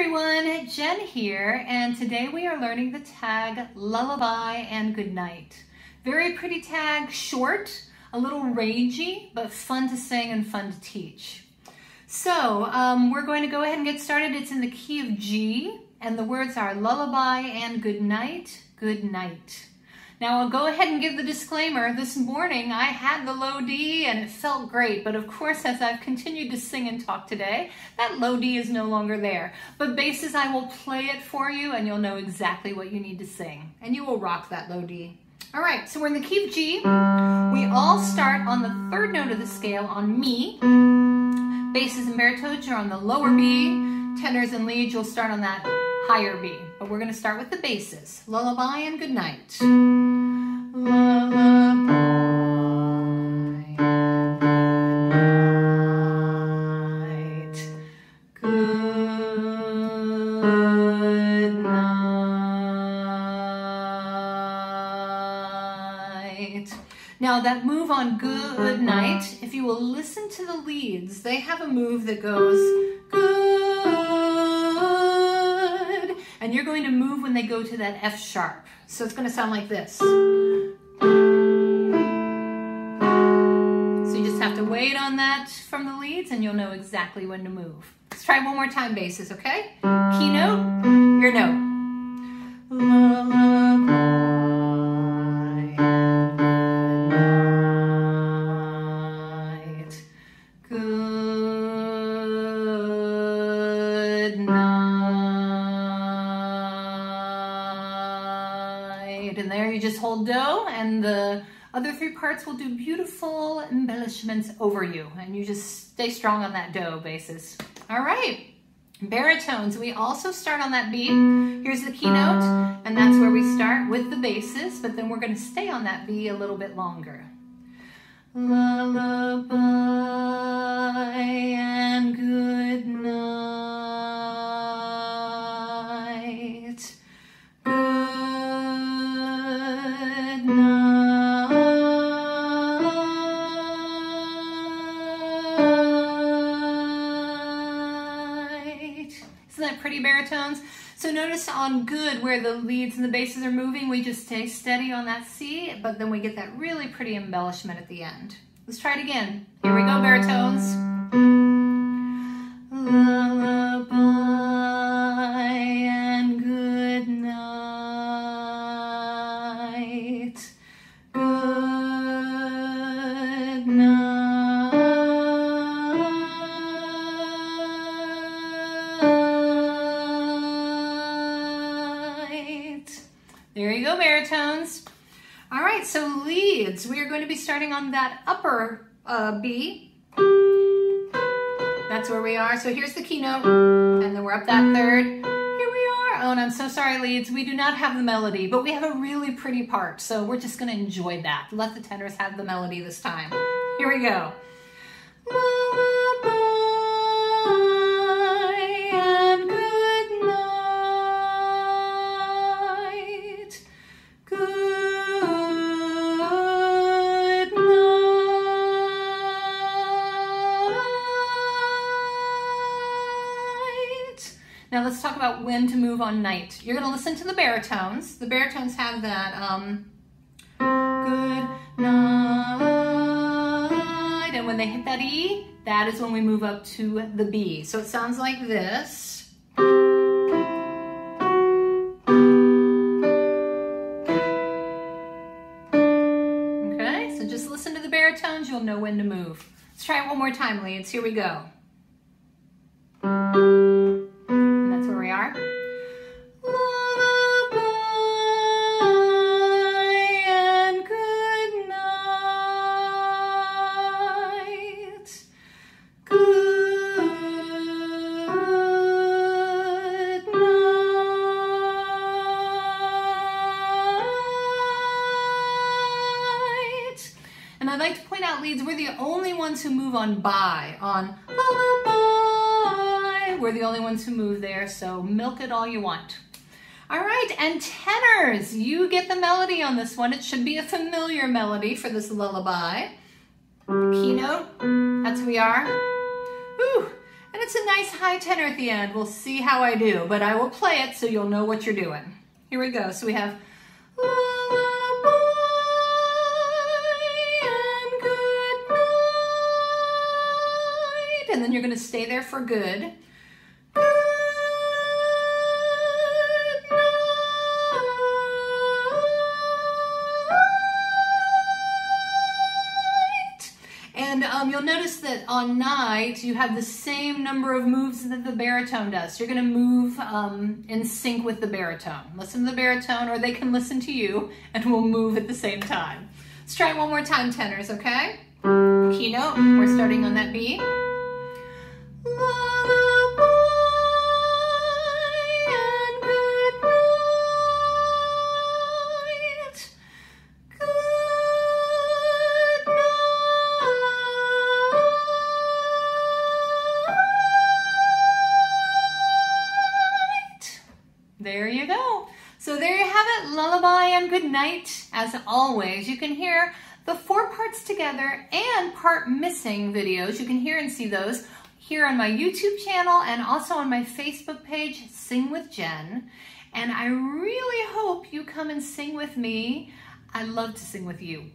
everyone, Jen here, and today we are learning the tag Lullaby and Goodnight. Very pretty tag, short, a little ragey, but fun to sing and fun to teach. So um, we're going to go ahead and get started. It's in the key of G, and the words are lullaby and goodnight, good night. Now I'll go ahead and give the disclaimer. This morning I had the low D and it felt great, but of course as I've continued to sing and talk today, that low D is no longer there. But basses, I will play it for you and you'll know exactly what you need to sing. And you will rock that low D. All right, so we're in the key of G. We all start on the third note of the scale on Mi. Basses and baritones are on the lower B. Tenors and leads, you'll start on that higher B. But we're gonna start with the basses. Lullaby and good goodnight. Now that move on good night, if you will listen to the leads, they have a move that goes good. And you're going to move when they go to that F sharp. So it's going to sound like this. So you just have to wait on that from the leads and you'll know exactly when to move. Let's try one more time basses, okay? Keynote, your note. And there you just hold Do and the other three parts will do beautiful embellishments over you. And you just stay strong on that Do basis. All right, baritones. We also start on that B. Here's the keynote, and that's where we start with the basses, but then we're gonna stay on that B a little bit longer. Lullaby Pretty baritones? So notice on good where the leads and the basses are moving, we just stay steady on that C, but then we get that really pretty embellishment at the end. Let's try it again. Here we go, baritones. There you go, baritones. All right, so leads. We are going to be starting on that upper uh, B. That's where we are. So here's the keynote, and then we're up that third. Here we are. Oh, and I'm so sorry, leads. We do not have the melody, but we have a really pretty part, so we're just going to enjoy that. Let the tenors have the melody this time. Here we go. About when to move on night. You're gonna listen to the baritones. The baritones have that um, good night. And when they hit that E, that is when we move up to the B. So it sounds like this. Okay, so just listen to the baritones, you'll know when to move. Let's try it one more time, leads. Here we go. Are. Lullaby and. And I'd like to point out, leads, we're the only ones who move on by, on lullaby. We're the only ones who move there, so milk it all you want. All right, and tenors, you get the melody on this one. It should be a familiar melody for this lullaby. Keynote, that's who we are. Whew. And it's a nice high tenor at the end. We'll see how I do, but I will play it so you'll know what you're doing. Here we go. So we have lullaby and good night. And then you're going to stay there for good. And um, you'll notice that on night, you have the same number of moves that the baritone does. You're gonna move um, in sync with the baritone. Listen to the baritone, or they can listen to you, and we'll move at the same time. Let's try it one more time, tenors, okay? Keynote, we're starting on that B. There you go. So there you have it, lullaby and good night. As always, you can hear the four parts together and part missing videos. You can hear and see those here on my YouTube channel and also on my Facebook page, Sing with Jen. And I really hope you come and sing with me. I love to sing with you.